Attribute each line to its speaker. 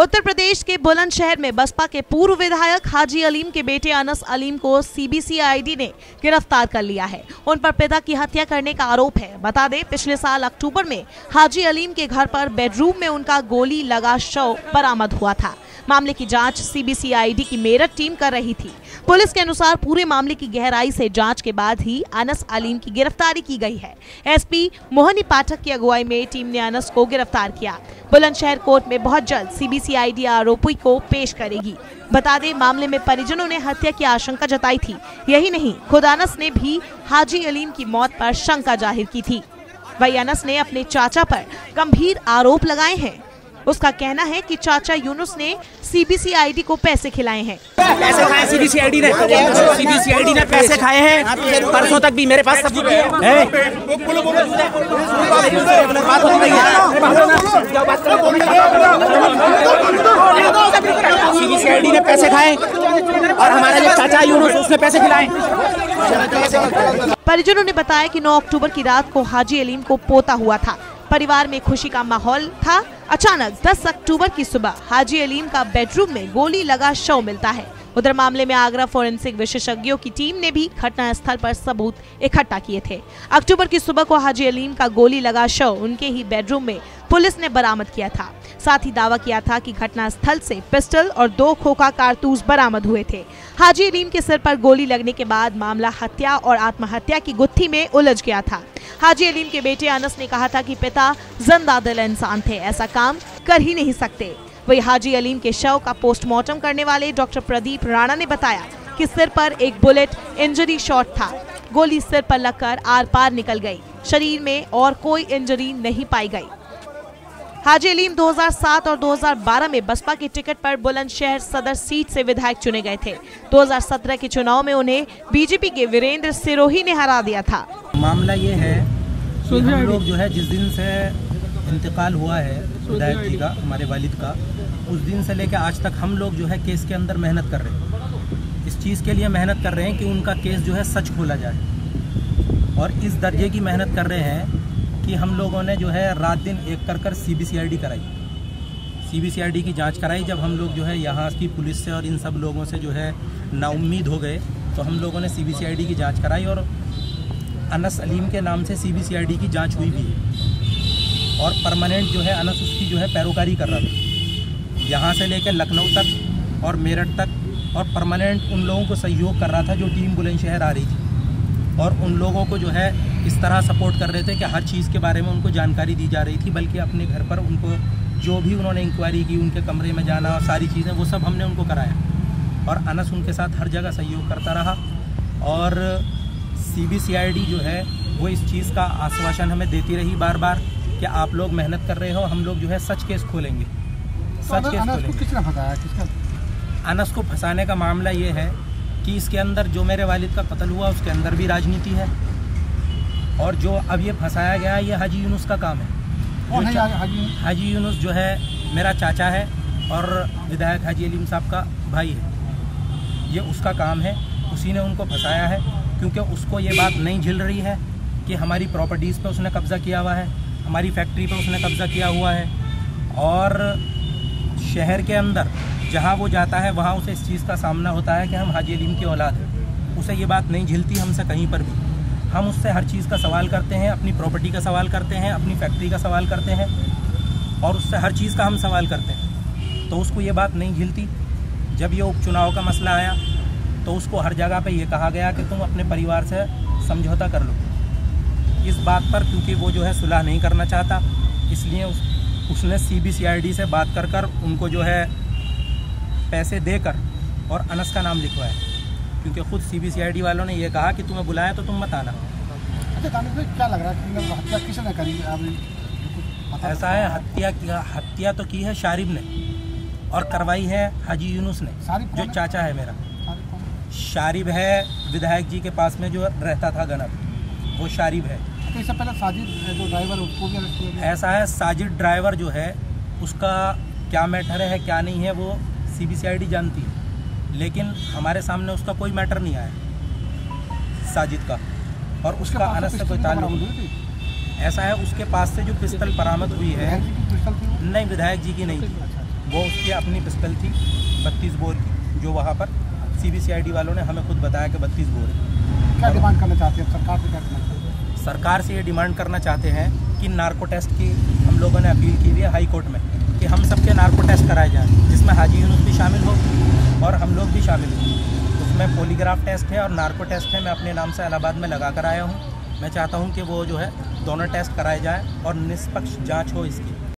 Speaker 1: उत्तर प्रदेश के बुलंदशहर में बसपा के पूर्व विधायक हाजी अलीम के बेटे अनस अलीम को सीबीसीआईडी ने गिरफ़्तार कर लिया है। उन पर पिता की हत्या करने का आरोप है। बता दें, पिछले साल अक्टूबर में हाजी अलीम के घर पर बेडरूम में उनका गोली लगा शव बरामद हुआ था। मामले की जाँच सीबीसीआईडी की मेरठ टीम कर रही थी। पुलिस के अनुसार पूरे मामले की गहराई से जाँच के बाद ही अनस अलीम की गिरफ्तारी की गई है। एसपी मोहनी पाठक की अगुवाई में टीम ने अनस को गिरफ़्तार किया। बुलंदशहर कोर्ट में बहुत जल्द सीबीसीआईडी आरोपी को पेश करेगी। बता दें, मामले में परिजनों ने हत्या की आशंका जताई थी। यही नहीं, खुद अनस ने भी हाजी अलीम की मौत पर शंका ज़ाहिर की थी। वही अनस ने अपने चाचा पर गंभीर आरोप लगाए हैं। उसका कहना है कि चाचा यूनुस ने सीबीसीआईडी को पैसे खिलाए हैं।
Speaker 2: पैसे खाए सीबीसीआईडी ने। सीबीसीआईडी ने पैसे खाए हैं। परसों तक भी मेरे पास सबूत है। बात हो रही है सीबीसीआईडी ने पैसे खाए और हमारा जो चाचा यूनुस उसने पैसे खिलाए।
Speaker 1: परिजनों ने बताया कि 9 अक्टूबर की रात को हाजी अलीम को पोता हुआ था। परिवार में खुशी का माहौल था। अचानक 10 अक्टूबर की सुबह हाजी अलीम का बेडरूम में गोली लगा शव मिलता है। उधर मामले में आगरा फोरेंसिक विशेषज्ञों की टीम ने भी घटना स्थल पर सबूत इकट्ठा किए थे। अक्टूबर की सुबह को हाजी अलीम का गोली लगा शव उनके ही बेडरूम में पुलिस ने बरामद किया था। साथ ही दावा किया था कि घटना स्थल से पिस्टल और दो खोखा कारतूस बरामद हुए थे। हाजी अलीम के सिर पर गोली लगने के बाद मामला हत्या और आत्महत्या की गुत्थी में उलझ गया था। हाजी अलीम के बेटे अनस ने कहा था कि पिता ज़िंदा दिल इंसान थे, ऐसा काम कर ही नहीं सकते। वही हाजी अलीम के शव का पोस्टमार्टम करने वाले डॉक्टर प्रदीप राणा ने बताया कि सिर पर एक बुलेट इंजरी शॉट था। गोली सिर पर लगकर आर पार निकल गई। शरीर में और कोई इंजरी नहीं पाई गई। हाजी अलीम 2007 और 2012 में बसपा की टिकट पर बुलंदशहर सदर सीट से विधायक चुने गए थे। 2017 के चुनाव में उन्हें बीजेपी के वीरेंद्र सिरोही ने हरा दिया था।
Speaker 3: मामला ये है कि हम लोग जो है जिस दिन से इंतकाल हुआ है विधायक जी का, हमारे वालिद का। उस दिन से लेकर आज तक हम लोग जो है केस के अंदर मेहनत कर रहे हैं। इस चीज़ के लिए मेहनत कर रहे हैं कि उनका केस जो है सच खोला जाए। और इस दर्जे की मेहनत कर रहे हैं कि हम लोगों ने जो है रात दिन एक कर कर सी कराई। सी की जाँच कराई। जब हम लोग जो है यहाँ की पुलिस से और इन सब लोगों से जो है नाउम्मीद हो गए तो हम लोगों ने सी की जाँच कराई और अनस अलीम के नाम से सी की जाँच हुई भी है। और परमानेंट जो है अनस उसकी जो है पैरोकारी कर रहा था। यहाँ से लेकर लखनऊ तक और मेरठ तक और परमानेंट उन लोगों को सहयोग कर रहा था जो टीम बुलंदशहर आ रही थी। और उन लोगों को जो है इस तरह सपोर्ट कर रहे थे कि हर चीज़ के बारे में उनको जानकारी दी जा रही थी, बल्कि अपने घर पर उनको जो भी उन्होंने इंक्वायरी की, उनके कमरे में जाना और सारी चीज़ें, वो सब हमने उनको कराया। और अनस उनके साथ हर जगह सहयोग करता रहा और सी जो है, वो इस चीज़ का आश्वासन हमें देती रही बार बार कि आप लोग मेहनत कर रहे हो हम लोग जो है सच केस खोलेंगे।
Speaker 4: तो
Speaker 3: सच केस खोलेंगे। अनस को फंसाने का मामला ये है कि इसके अंदर जो मेरे वालिद का कत्ल हुआ उसके अंदर भी राजनीति है। और जो अब ये फंसाया गया है ये हाजी यूनुस का काम है। हाजी यूनुस। जो है मेरा चाचा है और विधायक हाजी अलीम साहब का भाई है। ये उसका काम है उसी ने उनको फंसाया है क्योंकि उसको ये बात नहीं झिल रही है कि हमारी प्रॉपर्टीज़ पे उसने कब्ज़ा किया हुआ है। हमारी फैक्ट्री पर उसने कब्ज़ा किया हुआ है। और शहर के अंदर, जहाँ वो जाता है, वहाँ उसे इस चीज़ का सामना होता है कि हम हाजी अलीम की औलाद हैं। उसे ये बात नहीं झिलती हमसे कहीं पर भी। हम उससे हर चीज़ का सवाल करते हैं, अपनी प्रॉपर्टी का सवाल करते हैं, अपनी फैक्ट्री का सवाल करते हैं, और उससे हर चीज़ का हम सवाल करते हैं। तो उसको ये बात नहीं झिलती। जब ये उपचुनाव का मसला आया तो उसको हर जगह पे ये कहा गया कि तुम अपने परिवार से समझौता कर लो। इस बात पर क्योंकि वो जो है सुलह नहीं करना चाहता। इसलिए उस, उसने सी से बात कर कर उनको जो है पैसे देकर और अनस का नाम लिखवाया। क्योंकि खुद सी वालों ने ये कहा कि तुम्हें बुलाया तो तुम मत आना
Speaker 4: अच्छा क्या लग रहा है किसने करी?
Speaker 3: ऐसा है हत्या किया हत्या तो की है शारिब ने और करवाई है हाजी यूनुस ने जो चाचा है मेरा। शारिब है? विधायक जी के पास में जो रहता था गनब वो शारिब है।
Speaker 4: तो इससे पहले साजिद जो ड्राइवर उसको भी अरेस्ट किया
Speaker 3: ऐसा है साजिद ड्राइवर जो है उसका क्या मैटर है क्या नहीं है वो C B C I D जानती है। लेकिन हमारे सामने उसका कोई मैटर नहीं आया साजिद का। और उसका अनस से कोई ताल्लुक नहीं। ऐसा है उसके पास से जो पिस्तल बरामद हुई है नहीं विधायक जी की नहीं थी। वो उसकी अपनी पिस्तल थी बत्तीस बोर की जो वहाँ पर C B C I D वालों ने हमें खुद बताया कि बत्तीस बोर है।
Speaker 4: क्या डिमांड करना चाहते हैं? सरकार से क्या हैं?
Speaker 3: सरकार से ये डिमांड करना चाहते हैं कि नार्को टेस्ट की हम लोगों ने अपील की हुई है हाई कोर्ट में कि हम सबके नार्को टेस्ट कराए जाएँ, जिसमें हाजी यूनुस भी शामिल हो और हम लोग भी शामिल हों। उसमें पोलीग्राफ टेस्ट है और नार्को टेस्ट है, मैं अपने नाम से इलाहाबाद में लगा कर आया हूँ। मैं चाहता हूँ कि वो जो है दोनों टेस्ट कराए जाएँ और निष्पक्ष जाँच हो इसकी।